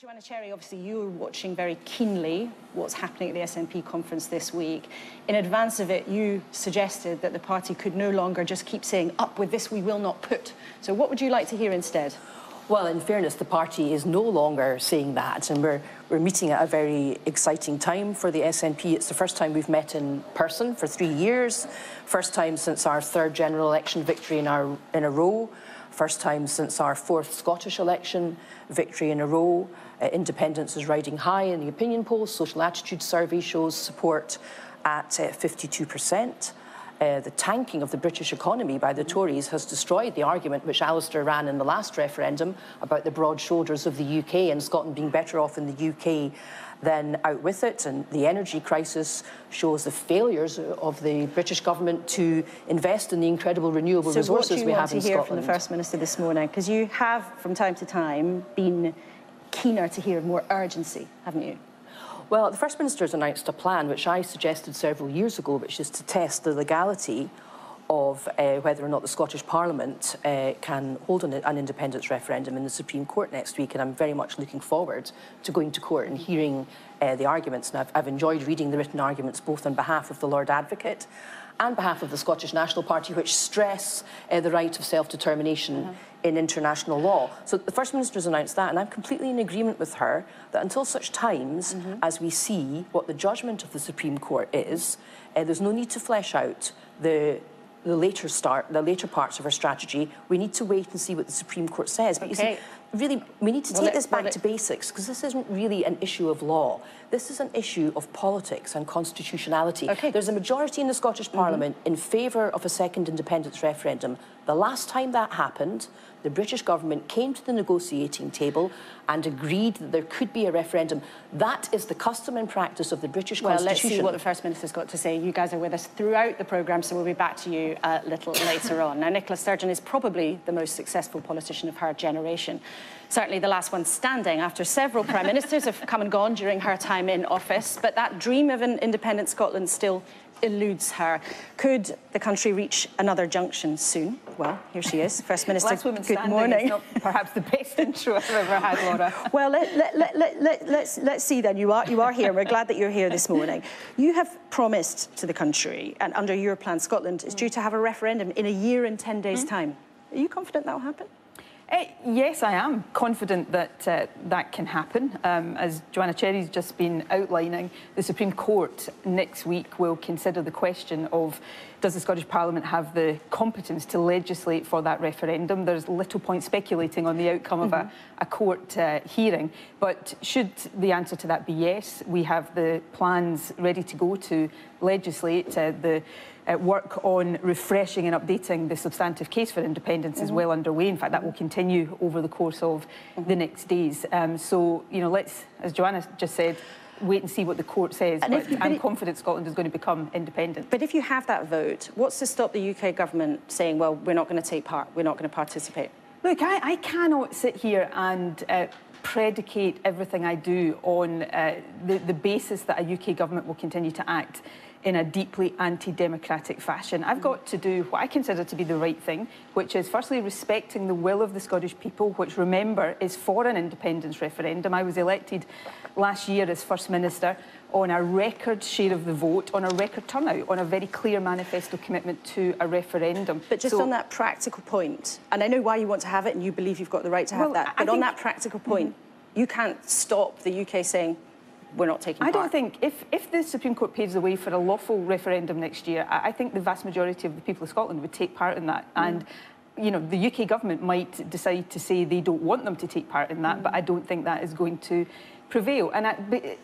Joanna Cherry, obviously you were watching very keenly what's happening at the SNP conference this week. In advance of it, you suggested that the party could no longer just keep saying, up with this we will not put. So what would you like to hear instead? Well, in fairness, the party is no longer saying that, and we're, we're meeting at a very exciting time for the SNP. It's the first time we've met in person for three years, first time since our third general election victory in, our, in a row, first time since our fourth Scottish election victory in a row. Uh, independence is riding high in the opinion polls. Social attitude survey shows support at 52%. Uh, uh, the tanking of the British economy by the Tories has destroyed the argument which Alistair ran in the last referendum about the broad shoulders of the UK and Scotland being better off in the UK than out with it. And the energy crisis shows the failures of the British government to invest in the incredible renewable so resources we have in Scotland. So what do you want to hear from the First Minister this morning? Because you have, from time to time, been keener to hear more urgency, haven't you? Well, the First Minister has announced a plan which I suggested several years ago, which is to test the legality of uh, whether or not the Scottish Parliament uh, can hold an, an, independence referendum in the Supreme Court next week. And I'm very much looking forward to going to court and hearing uh, the arguments. And I've, I've enjoyed reading the written arguments both on behalf of the Lord Advocate and behalf of the Scottish National Party, which stress uh, the right of self-determination mm -hmm. In international law. So the First Minister has announced that, and I'm completely in agreement with her that until such times mm -hmm. as we see what the judgment of the Supreme Court is, uh, there's no need to flesh out the the later start, the later parts of our strategy, we need to wait and see what the Supreme Court says. But okay. you see, really, we need to take this back to basics because this isn't really an issue of law. This is an issue of politics and constitutionality. Okay. There's a majority in the Scottish mm-hmm. Parliament mm -hmm. in favour of a second independence referendum. The last time that happened, the British government came to the negotiating table and agreed that there could be a referendum. That is the custom and practice of the British well, Constitution. Well, let's see what the First Minister's got to say. You guys are with us throughout the programme, so we'll be back to you a little later on. Now, Nicola Sturgeon is probably the most successful politician of her generation. Certainly the last one standing after several Prime Ministers have come and gone during her time in office, but that dream of an independent Scotland still eludes her. Could the country reach another junction soon? Well, here she is, First Minister. Last woman good morning. Perhaps the best intro I've ever had, Laura. well, let, let, let, let, let, let's, let's see then. You are, you are here. We're glad that you're here this morning. You have promised to the country, and under your plan, Scotland is due to have a referendum in a year and 10 days' mm. time. Are you confident that will happen? Uh, yes, I am confident that uh, that can happen. Um, as Joanna Cherry's just been outlining, the Supreme Court next week will consider the question of does the Scottish Parliament have the competence to legislate for that referendum? There's little point speculating on the outcome mm -hmm. of a, mm-hmm. a court uh, hearing. But should the answer to that be yes, we have the plans ready to go to legislate. Uh, the uh, work on refreshing and updating the substantive case for independence mm -hmm. is mm-hmm. well underway. In fact, that will continue over the course of mm -hmm. the next days. Um, so, you know, let's, as Joanna just said, wait and see what the court says. And but I'm confident Scotland is going to become independent. But if you have that vote, what's to stop the UK government saying, well, we're not going to take part, we're not going to participate? Look, I, I cannot sit here and uh, predicate everything I do on uh, the, the basis that a UK government will continue to act in a deeply anti-democratic fashion. I've got to do what I consider to be the right thing, which is firstly respecting the will of the Scottish people, which remember is for an independence referendum. I was elected last year as First Minister on a record share of the vote, on a record turnout, on a very clear manifesto commitment to a referendum. But just so, on that practical point, and I know why you want to have it and you believe you've got the right to have well, that, but I on that practical point, mm -hmm. you can't stop the UK saying, we're not taking I part. don't think, if, if the Supreme Court paves the way for a lawful referendum next year, I, I think the vast majority of the people of Scotland would take part in that. Mm. And you know, the UK government might decide to say they don't want them to take part in that, mm. but I don't think that is going to prevail. And I,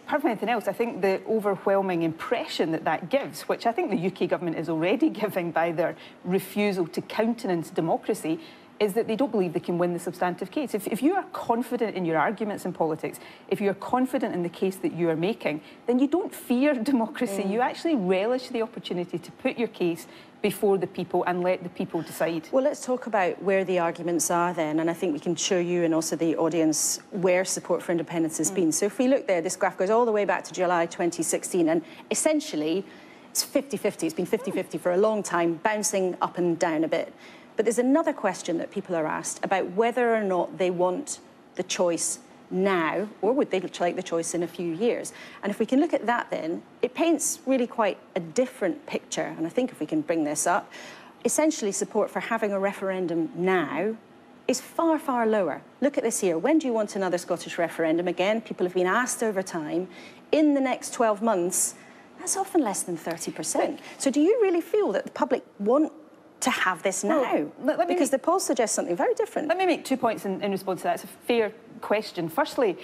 apart from anything else, I think the overwhelming impression that that gives, which I think the UK government is already giving by their refusal to countenance democracy, is that they don't believe they can win the substantive case. If, if you are confident in your arguments in politics, if you are confident in the case that you are making, then you don't fear democracy. Mm. You actually relish the opportunity to put your case before the people and let the people decide. Well, let's talk about where the arguments are then, and I think we can show you and also the audience where support for independence has mm. been. So if we look there, this graph goes all the way back to July 2016, and essentially it's 50-50. It's been 50-50 for a long time, bouncing up and down a bit. But there's another question that people are asked about whether or not they want the choice now, or would they like the choice in a few years? And if we can look at that, then it paints really quite a different picture. And I think if we can bring this up, essentially support for having a referendum now is far, far lower. Look at this here. When do you want another Scottish referendum? Again, people have been asked over time. In the next 12 months, that's often less than 30%. So do you really feel that the public want to have this now? Well, let, let because make, the polls suggest something very different. Let me make two points in, in response to that. It's a fair question. Firstly,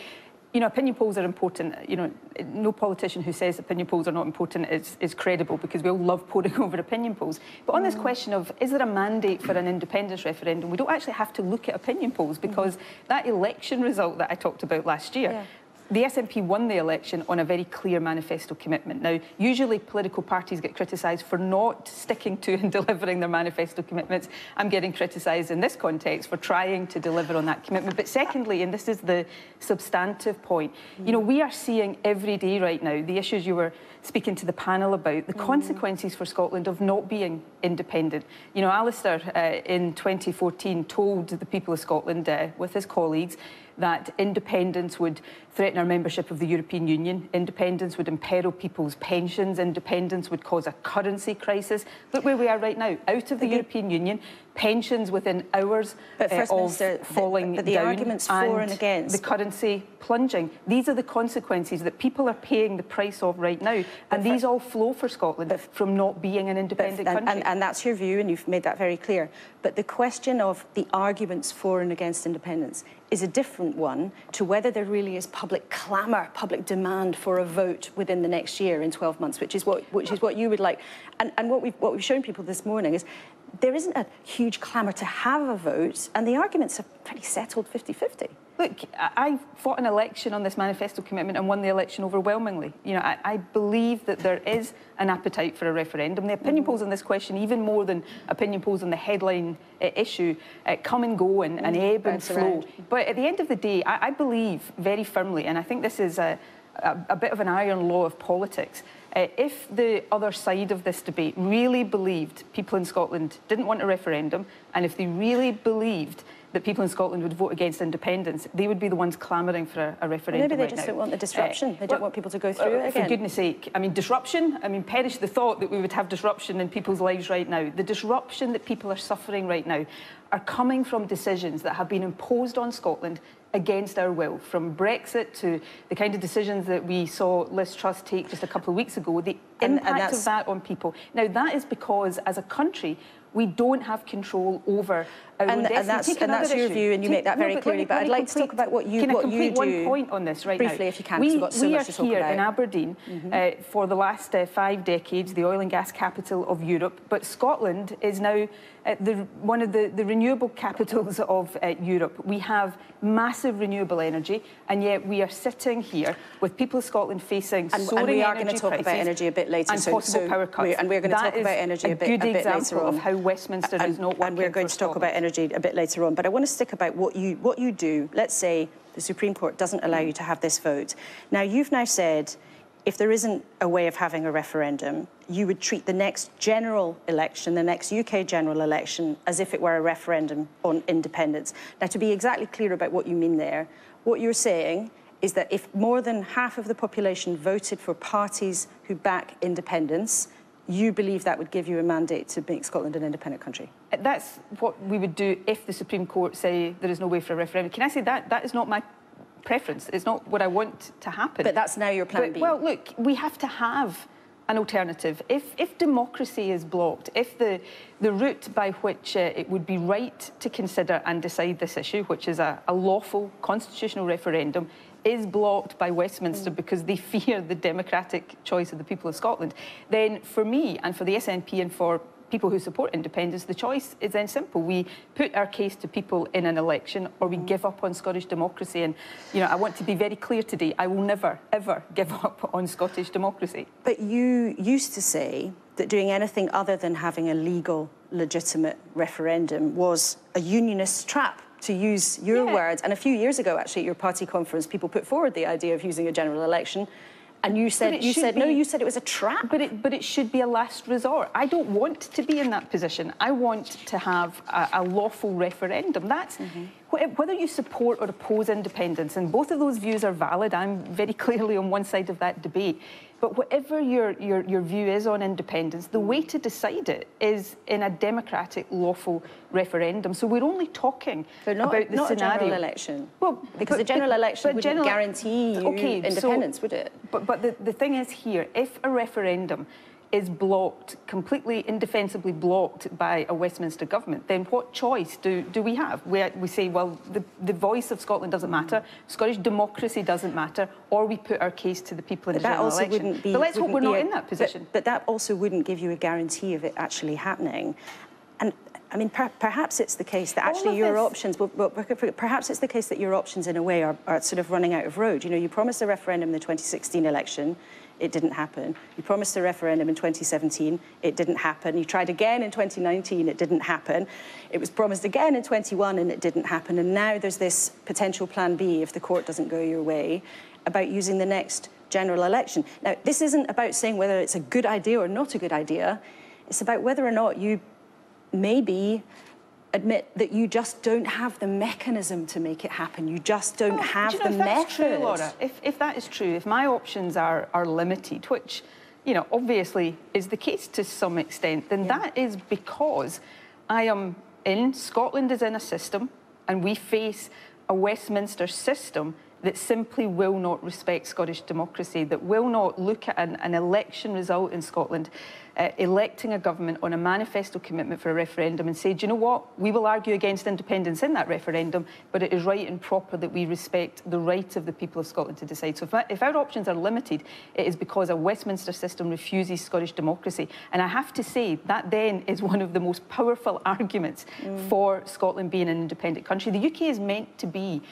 you know, opinion polls are important. You know, no politician who says opinion polls are not important is, is credible because we all love poring over opinion polls. But on mm. this question of is there a mandate for an independence referendum, we don't actually have to look at opinion polls because mm. that election result that I talked about last year yeah the SNP won the election on a very clear manifesto commitment. Now, usually political parties get criticised for not sticking to and delivering their manifesto commitments. I'm getting criticised in this context for trying to deliver on that commitment. But secondly, and this is the substantive point, you know, we are seeing every day right now the issues you were speaking to the panel about, the mm. consequences for Scotland of not being independent. You know, Alistair uh, in 2014 told the people of Scotland uh, with his colleagues that independence would threaten our membership of the European Union, independence would imperil people's pensions, independence would cause a currency crisis. Look where we are right now, out of the European Union, pensions within hours but uh, of Minister, falling the, but the down arguments for and, against the currency plunging. These are the consequences that people are paying the price of right now, and these all flow for Scotland from not being an independent but, country. And, and that's your view, and you've made that very clear. But the question of the arguments for and against independence is a different one to whether there really is public clamour, public demand for a vote within the next year in 12 months, which is what, which is what you would like. And, and what, we've, what we've shown people this morning is there isn't a huge clamour to have a vote, and the arguments are pretty settled 50-50. Look, I fought an election on this manifesto commitment and won the election overwhelmingly. You know, I, I believe that there is an appetite for a referendum. The opinion mm -hmm. polls on this question, even more than opinion polls on the headline uh, issue, uh, come and go and, and ebb and flow. Around. But at the end of the day, I, I believe very firmly, and I think this is a, a, a bit of an iron law of politics, uh, if the other side of this debate really believed people in Scotland didn't want a referendum, and if they really believed that people in Scotland would vote against independence, they would be the ones clamouring for a, a referendum. Maybe they right just now. don't want the disruption. Uh, they don't well, want people to go through uh, it again. For goodness sake, I mean, disruption. I mean, perish the thought that we would have disruption in people's lives right now. The disruption that people are suffering right now are coming from decisions that have been imposed on Scotland against our will, from Brexit to the kind of decisions that we saw Liz Truss take just a couple of weeks ago, the and, impact and of that on people. Now, that is because, as a country, we don't have control over our and, own destiny. And that's, and that's your view, and you Take, make that very no, clearly. But, I'd like to talk about what you, can what you do. one point on this right briefly, now? if you can. We, got so we are here about. in Aberdeen mm -hmm. uh, for the last uh, five decades, the oil and gas capital of Europe. But Scotland is now uh, the, one of the, the renewable capitals of uh, Europe. We have massive renewable energy, and yet we are sitting here with people of Scotland facing and, soaring and we are going to talk about energy a bit later. And so, possible so power cuts. We're, and we're going to talk about energy a, bit, a bit later on. of how Westminster and, is not working And we're going to talk Scotland. about energy a bit later on. But I want to stick about what you, what you do. Let's say the Supreme Court doesn't allow you to have this vote. Now, you've now said if there isn't a way of having a referendum, you would treat the next general election, the next UK general election, as if it were a referendum on independence. Now, to be exactly clear about what you mean there, what you're saying is that if more than half of the population voted for parties who back independence, you believe that would give you a mandate to make Scotland an independent country? That's what we would do if the Supreme Court say there is no way for a referendum. Can I say that that is not my preference. It's not what I want to happen. But that's now your plan but, B. Well, look, we have to have an alternative. If, if democracy is blocked, if the, the route by which uh, it would be right to consider and decide this issue, which is a, a lawful constitutional referendum, is blocked by Westminster mm. because they fear the democratic choice of the people of Scotland, then for me and for the SNP and for people who support independence, the choice is then simple. We put our case to people in an election or we mm. give up on Scottish democracy. And, you know, I want to be very clear today, I will never, ever give up on Scottish democracy. But you used to say that doing anything other than having a legal, legitimate referendum was a unionist trap to use your yeah. words. And a few years ago, actually, at your party conference, people put forward the idea of using a general election. And you said, you said, be, no, you said it was a trap. But it, but it should be a last resort. I don't want to be in that position. I want to have a, a lawful referendum. That's mm -hmm. Whether you support or oppose independence, and both of those views are valid, I'm very clearly on one side of that debate. But whatever your, your, your view is on independence, the way to decide it is in a democratic, lawful referendum. So we're only talking but not, about the not scenario. a general election. Well, because but, a general election wouldn't general, guarantee you okay, independence, so, would it? But, but the, the thing is here, if a referendum is blocked, completely indefensibly blocked by a Westminster government, then what choice do, do we have? We, we say, well, the, the voice of Scotland doesn't matter, Scottish democracy doesn't matter, or we put our case to the people in but the general election. Wouldn't be, but let's hope we're not a, in that position. But, but, that also wouldn't give you a guarantee of it actually happening. And I mean, per perhaps it's the case that actually your this... options, well, well, perhaps it's the case that your options in a way are, are sort of running out of road. You know, you promised a referendum in the 2016 election, it didn't happen. You promised a referendum in 2017, it didn't happen. You tried again in 2019, it didn't happen. It was promised again in 21 and it didn't happen. And now there's this potential plan B if the court doesn't go your way about using the next general election. Now, this isn't about saying whether it's a good idea or not a good idea. It's about whether or not you maybe admit that you just don't have the mechanism to make it happen. You just don't well, have you know, the if method. True, Laura, if, if that is true, if my options are, are limited, which, you know, obviously is the case to some extent, then yeah. that is because I am in, Scotland is in a system, and we face a Westminster system that simply will not respect Scottish democracy, that will not look at an, an election result in Scotland, uh, electing a government on a manifesto commitment for a referendum and say, do you know what, we will argue against independence in that referendum, but it is right and proper that we respect the right of the people of Scotland to decide. So if, if our options are limited, it is because a Westminster system refuses Scottish democracy. And I have to say, that then is one of the most powerful arguments mm. for Scotland being an independent country. The UK is meant to be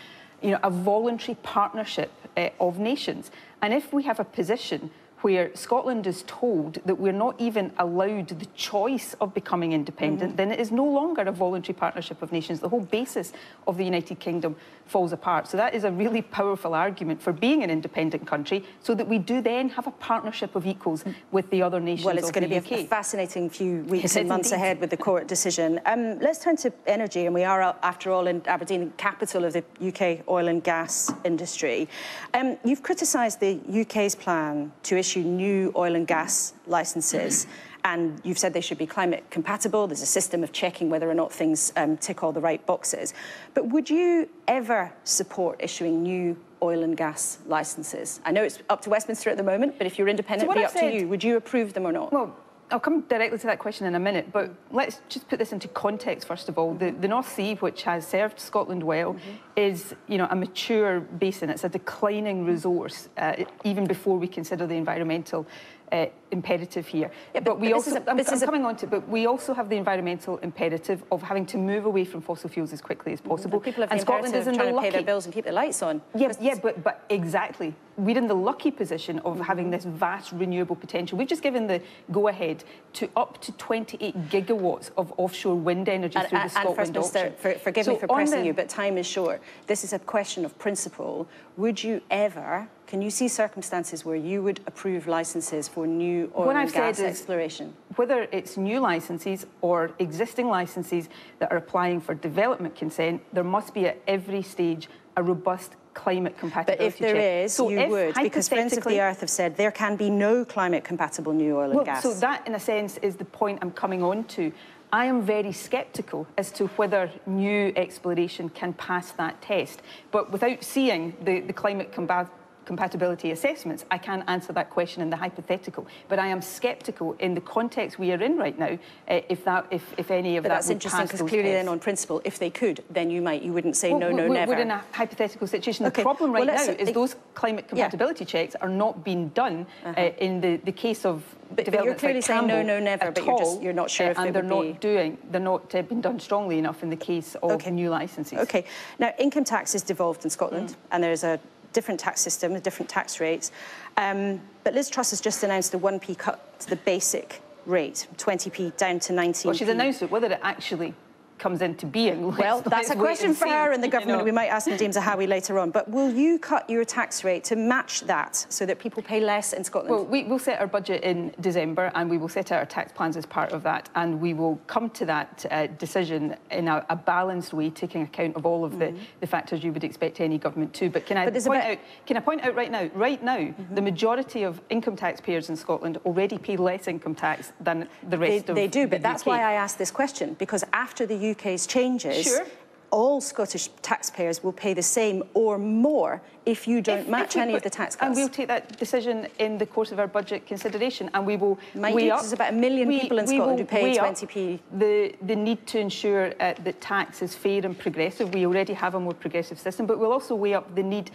you know, a voluntary partnership uh, of nations. And if we have a position where Scotland is told that we're not even allowed the choice of becoming independent, mm then it is no longer a voluntary partnership of nations. The whole basis of the United Kingdom falls apart. So that is a really powerful argument for being an independent country, so that we do then have a partnership of equals with the other nations Well, it's going to be UK. a fascinating few weeks and months indeed. ahead with the court decision. Um, let's turn to energy, and we are, after all, in Aberdeen, capital of the UK oil and gas industry. Um, you've criticised the UK's plan to issue issue new oil and gas licenses. And you've said they should be climate compatible. There's a system of checking whether or not things um, tick all the right boxes. But would you ever support issuing new oil and gas licenses? I know it's up to Westminster at the moment, but if you're independent, so it'd be up said, to you. Would you approve them or not? Well, I'll come directly to that question in a minute, but let's just put this into context first of all. The, the North Sea, which has served Scotland well, mm -hmm. is you know a mature basin. It's a declining resource, uh, even before we consider the environmental uh, imperative here. Yeah, but, but, we but also, a, I'm, I'm coming on to, but we also have the environmental imperative of having to move away from fossil fuels as quickly as possible. Mm, people have and the Scotland is in trying the lucky, to pay their bills and keep the lights on. Yeah, yeah, but but exactly. We're in the lucky position of mm -hmm. having this vast renewable potential. We've just given the go-ahead to up to 28 gigawatts of offshore wind energy and, through and, the Scotland and First for, forgive so me for pressing the, you, but time is short. This is a question of principle. Would you ever can you see circumstances where you would approve licenses for new oil what and I've gas exploration? Whether it's new licenses or existing licenses that are applying for development consent, there must be at every stage a robust climate compatibility But if there check. is, so you would, because Friends of the Earth have said there can be no climate compatible new oil and well, gas. So that, in a sense, is the point I'm coming on to. I am very sceptical as to whether new exploration can pass that test. But without seeing the, the climate compatibility compatibility assessments, I can't answer that question in the hypothetical. But I am sceptical in the context we are in right now uh, if that, if, if any of but that that's interesting because clearly tests. then on principle, if they could, then you might, you wouldn't say well, no, no, we're, never. We're in a hypothetical situation. Okay. The problem right well, now is those climate compatibility yeah. checks are not being done uh -huh. uh, in the, the case of but, but you're clearly like saying no, no, never, but you're just you're not sure uh, if and they they're not be... doing they're not uh, being done strongly enough in the case of okay. new licenses. Okay. Now income tax is devolved in Scotland, mm. and there's a different tax system with different tax rates. Um, but Liz Truss has just announced a 1p cut to the basic rate, 20p down to 19p. Well, she's announced it. Whether it actually comes into being. Well, that's a question for see, her and the government. You know. We might ask Nadhim Zahawi later on. But will you cut your tax rate to match that so that people pay less in Scotland? Well, we will set our budget in December and we will set out our tax plans as part of that. And we will come to that uh, decision in a, a, balanced way, taking account of all of mm -hmm. the, the factors you would expect any government to. But can I, but point, out, can I point out right now, right now, mm -hmm. the majority of income taxpayers in Scotland already pay less income tax than the rest they, of They do, but the that's UK. why I asked this question, because after the UK's changes, sure all Scottish taxpayers will pay the same or more if you don't if, match if any of the tax cuts. And we'll take that decision in the course of our budget consideration and we will Mind weigh you, up. There's about a million we, people in Scotland who pay 20p. The, the need to ensure uh, that tax is fair and progressive. We already have a more progressive system, but we'll also weigh up the need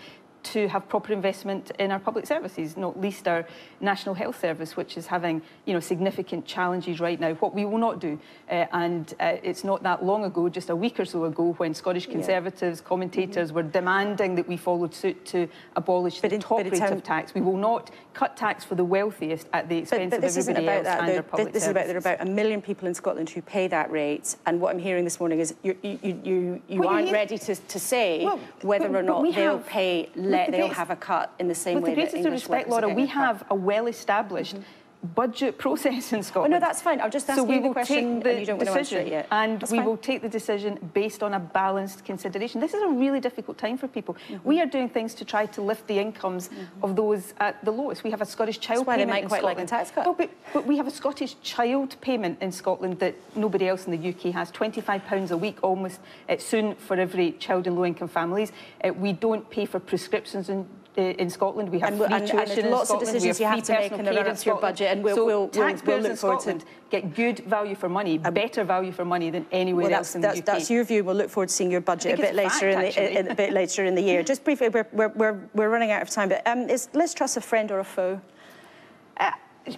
to have proper investment in our public services, not least our National Health Service, which is having you know, significant challenges right now. What we will not do, uh, and uh, it's not that long ago, just a week or so ago, when Scottish Conservatives, yeah. commentators mm -hmm. were demanding that we followed suit to abolish but the in, top rate of tax. We will not cut tax for the wealthiest at the expense but, but of everybody else that, and the, our public This services. is about there are about a million people in Scotland who pay that rate, and what I'm hearing this morning is you, you, you, you well, aren't ready to, to say well, whether or not they'll have, pay let, they'll have a cut in the same with way the greatest that English respect, Laura, we have a well-established mm -hmm. Budget process in Scotland. Oh, no, that's fine. I'm just asking so you the question the and you don't decision, want to answer it yet. And that's we fine. will take the decision based on a balanced consideration. This is a really difficult time for people. Mm -hmm. We are doing things to try to lift the incomes mm -hmm. of those at the lowest. We have a Scottish child that's why payment they might in quite Scotland. like a tax cut. Oh, but, but we have a Scottish child payment in Scotland that nobody else in the UK has. £25 a week almost uh, soon for every child in low-income families. Uh, we don't pay for prescriptions and in Scotland. We have and, free and, tuition and lots in of decisions you have to make in the to your budget, and we'll, so we'll, taxpayers we'll look in forward Scotland to get good value for money, um, better value for money than anywhere well, else in that's, the UK. That's your view. We'll look forward to seeing your budget a bit later fact, in the, a bit later in the year. Just briefly, we're, we're, we're running out of time, but um, is Liz Truss a friend or a foe?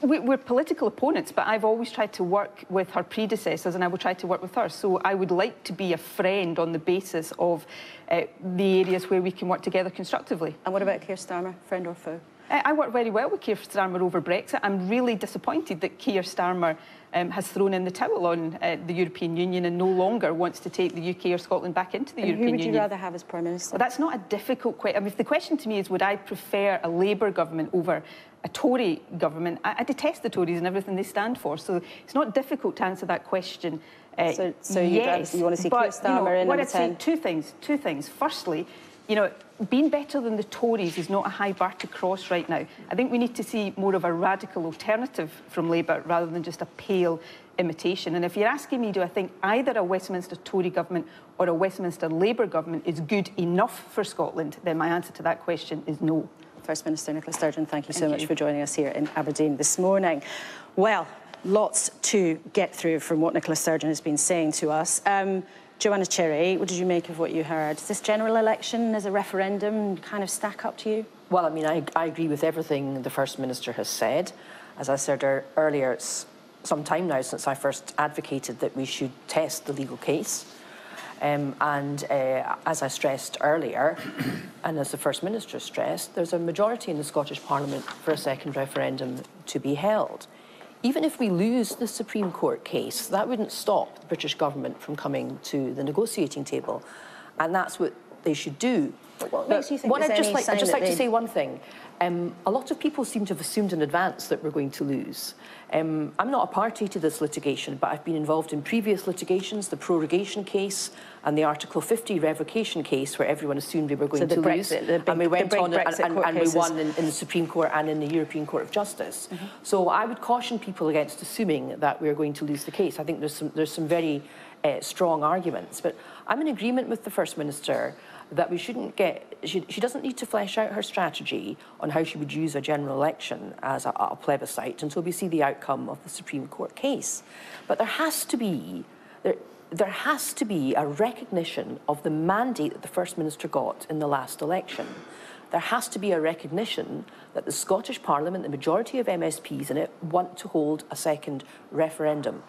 We're political opponents, but I've always tried to work with her predecessors and I will try to work with her. So I would like to be a friend on the basis of uh, the areas where we can work together constructively. And what about Keir Starmer, friend or foe? I work very well with Keir Starmer over Brexit. I'm really disappointed that Keir Starmer um, has thrown in the towel on uh, the European Union and no longer wants to take the UK or Scotland back into the and European Union. who would Union. you rather have as Prime Minister? Well, that's not a difficult question. I mean, if the question to me is would I prefer a Labour government over a Tory government, I, I detest the Tories and everything they stand for. So it's not difficult to answer that question. Uh, so, so yes, you want to see Keir Starmer you know, in what I'd say two things. Two things. Firstly, you know, being better than the Tories is not a high bar to cross right now. I think we need to see more of a radical alternative from Labour rather than just a pale imitation. And if you're asking me, do I think either a Westminster Tory government or a Westminster Labour government is good enough for Scotland, then my answer to that question is no. First Minister Nicola Sturgeon, thank you thank so you. much for joining us here in Aberdeen this morning. Well, lots to get through from what Nicola Sturgeon has been saying to us. Um, Joanna Cherry, what did you make of what you heard? Does this general election as a referendum kind of stack up to you? Well, I mean, I, I agree with everything the First Minister has said. As I said er earlier, it's some time now since I first advocated that we should test the legal case. Um, and uh, as I stressed earlier, and as the First Minister stressed, there's a majority in the Scottish Parliament for a second referendum to be held. Even if we lose the Supreme Court case, that wouldn't stop the British government from coming to the negotiating table. And that's what they should do. But what makes you think what I'd just like, I'd just like to say one thing. Um, a lot of people seem to have assumed in advance that we're going to lose. Um, I'm not a party to this litigation, but I've been involved in previous litigations, the prorogation case and the Article 50 revocation case, where everyone assumed we were going so to Brexit, lose. big, and we went on and, and, and we won in, in, the Supreme Court and in the European Court of Justice. Mm -hmm. So I would caution people against assuming that we're going to lose the case. I think there's some, there's some very uh, strong arguments. But I'm in agreement with the First Minister that we shouldn't get, she, she, doesn't need to flesh out her strategy on how she would use a general election as a, a, plebiscite until we see the outcome of the Supreme Court case. But there has to be, there, there has to be a recognition of the mandate that the First Minister got in the last election. There has to be a recognition that the Scottish Parliament, the majority of MSPs in it, want to hold a second referendum.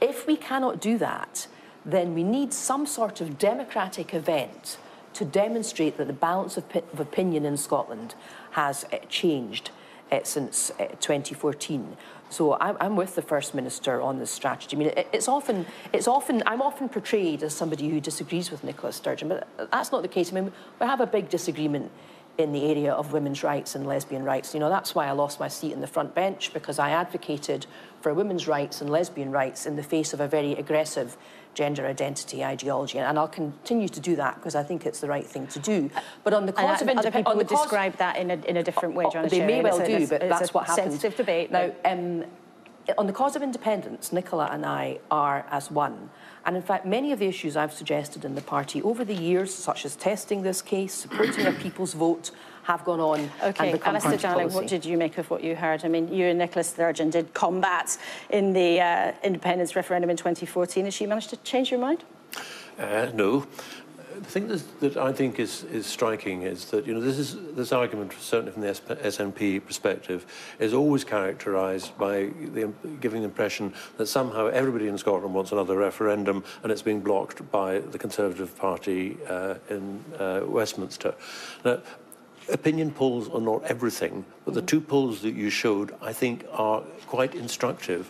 If we cannot do that, then we need some sort of democratic event to demonstrate that the balance of, of opinion in Scotland has uh, changed. uh, since uh, 2014. So I'm, with the First Minister on this strategy. I mean, it, it's often, it's often, I'm often portrayed as somebody who disagrees with Nicola Sturgeon, but that's not the case. I mean, we have a big disagreement in the area of women's rights and lesbian rights. You know, that's why I lost my seat in the front bench, because I advocated for women's rights and lesbian rights in the face of a very aggressive gender identity ideology, and I'll continue to do that because I think it's the right thing to do. But on the cause of other people would describe that in a, in a different way, John. They may well do, but that's what happens. Sensitive debate. Now, um, on the cause of independence, Nicola and I are as one. And in fact, many of the issues I've suggested in the party over the years, such as testing this case, supporting a people's vote, have gone on okay. and become Alistair Darling, what did you make of what you heard? I mean, you and Nicola Sturgeon did combat in the uh, independence referendum in 2014. Has she managed to change your mind? Uh, no the thing that, that I think is, is striking is that you know this is this argument certainly from the SNP perspective is always characterised by the, giving the impression that somehow everybody in Scotland wants another referendum and it's being blocked by the Conservative Party uh, in uh, Westminster. Now, opinion polls are not everything, but the two polls that you showed, I think, are quite instructive.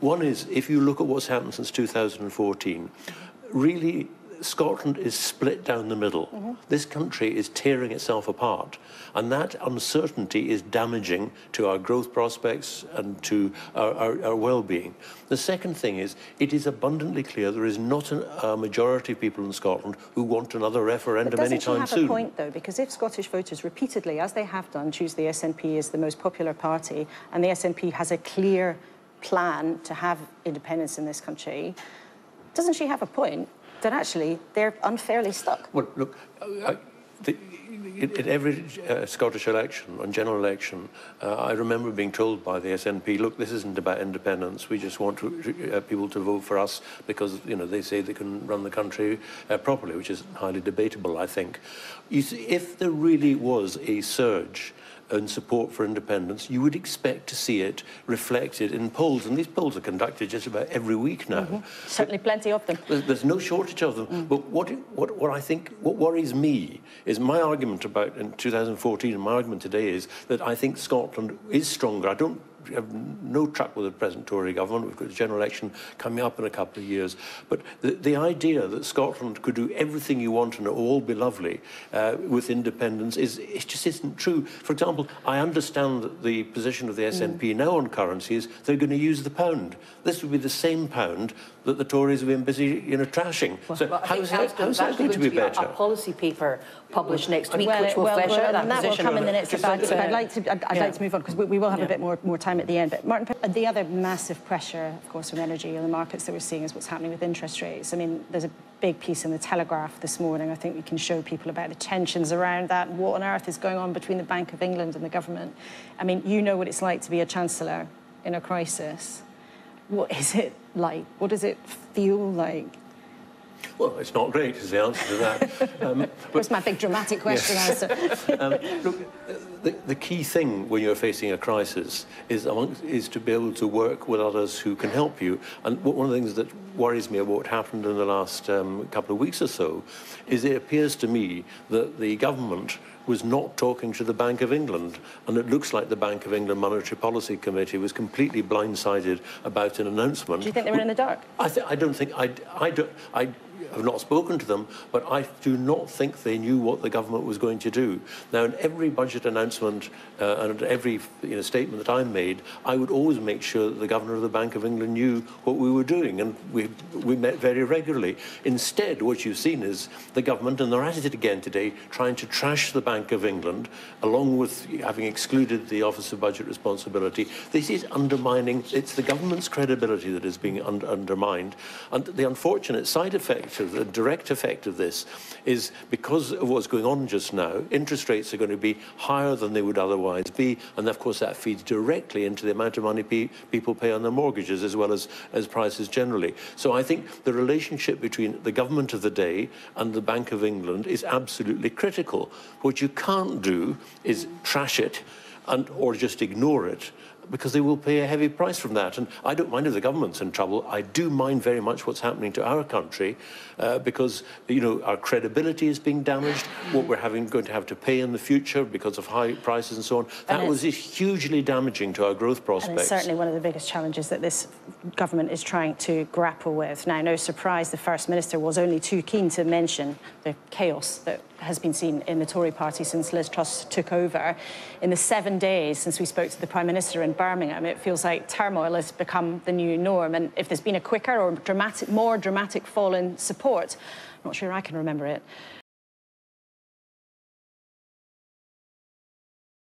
One is if you look at what's happened since 2014, really Scotland is split down the middle. Mm -hmm. This country is tearing itself apart. And that uncertainty is damaging to our growth prospects and to our, our, our well-being. The second thing is, it is abundantly clear there is not an, a majority of people in Scotland who want another referendum anytime soon. Doesn't have a point, though? Because if Scottish voters repeatedly, as they have done, choose the SNP as the most popular party, and the SNP has a clear plan to have independence in this country, doesn't she have a point that actually they're unfairly stuck. Well, look, I, the, at every uh, Scottish election, on general election, uh, I remember being told by the SNP, look, this isn't about independence. We just want to, uh, people to vote for us because, you know, they say they can run the country uh, properly, which is highly debatable, I think. You see, if there really was a surge and support for independence, you would expect to see it reflected in polls. And these polls are conducted just about every week now. Mm -hmm. Certainly but plenty of them. There's, there's no shortage of them. Mm. But what, what, what I think, what worries me is my argument about in 2014 and my argument today is that I think Scotland is stronger. I don't have no truck with the present Tory government. We've got a general election coming up in a couple of years. But the, the idea that Scotland could do everything you want and it will all be lovely uh, with independence is it just isn't true. For example, I understand that the position of the SNP mm. now on currency is they're going to use the pound. This would be the same pound that the Tories have been busy, you know, trashing. Well, so well, how's, that, how's that going to be, be better? A policy paper published next week, well, which will well, flesh well, out that, that position. will come in the next debate. But I'd like to, I'd, I'd yeah. like to move on because we, we, will have yeah. a bit more, more time at the end. But Martin, the other massive pressure, of course, from energy and the markets that we're seeing is what's happening with interest rates. I mean, there's a big piece in the Telegraph this morning. I think we can show people about the tensions around that. What on earth is going on between the Bank of England and the government? I mean, you know what it's like to be a chancellor in a crisis. What is it like? What does it feel like? Well, it's not great, is the answer to that. Um, but, my big dramatic question yes. answer. um, look, the, the, key thing when you're facing a crisis is, amongst, is to be able to work with others who can help you. And one of the things that worries me about what happened in the last um, couple of weeks or so is it appears to me that the government was not talking to the Bank of England. And it looks like the Bank of England Monetary Policy Committee was completely blindsided about an announcement. Do you think they were in the dark? I, th I don't think, I, I, don't, I have not spoken to them, but I do not think they knew what the government was going to do. Now, in every budget announcement uh, and every you know, statement that I made, I would always make sure that the governor of the Bank of England knew what we were doing, and we, we met very regularly. Instead, what you've seen is the government, and they're at it again today, trying to trash the Bank of England, along with having excluded the Office of Budget Responsibility. This is undermining, it's the government's credibility that is being un undermined. And the unfortunate side effect of the direct effect of this is because of what's going on just now, interest rates are going to be higher than they would otherwise be, and of course that feeds directly into the amount of money pe people pay on their mortgages as well as, as prices generally. So I think the relationship between the government of the day and the Bank of England is absolutely critical. What you can't do is trash it and, or just ignore it because they will pay a heavy price from that. And I don't mind if the government's in trouble. I do mind very much what's happening to our country uh, because, you know, our credibility is being damaged, what we're having going to have to pay in the future because of high prices and so on. That was hugely damaging to our growth prospects. And it's certainly one of the biggest challenges that this government is trying to grapple with. Now, no surprise, the First Minister was only too keen to mention the chaos that has been seen in the Tory party since Liz Truss took over. In the seven days since we spoke to the Prime Minister in Birmingham, it feels like turmoil has become the new norm. And if there's been a quicker or dramatic, more dramatic fall in support, I'm not sure I can remember it.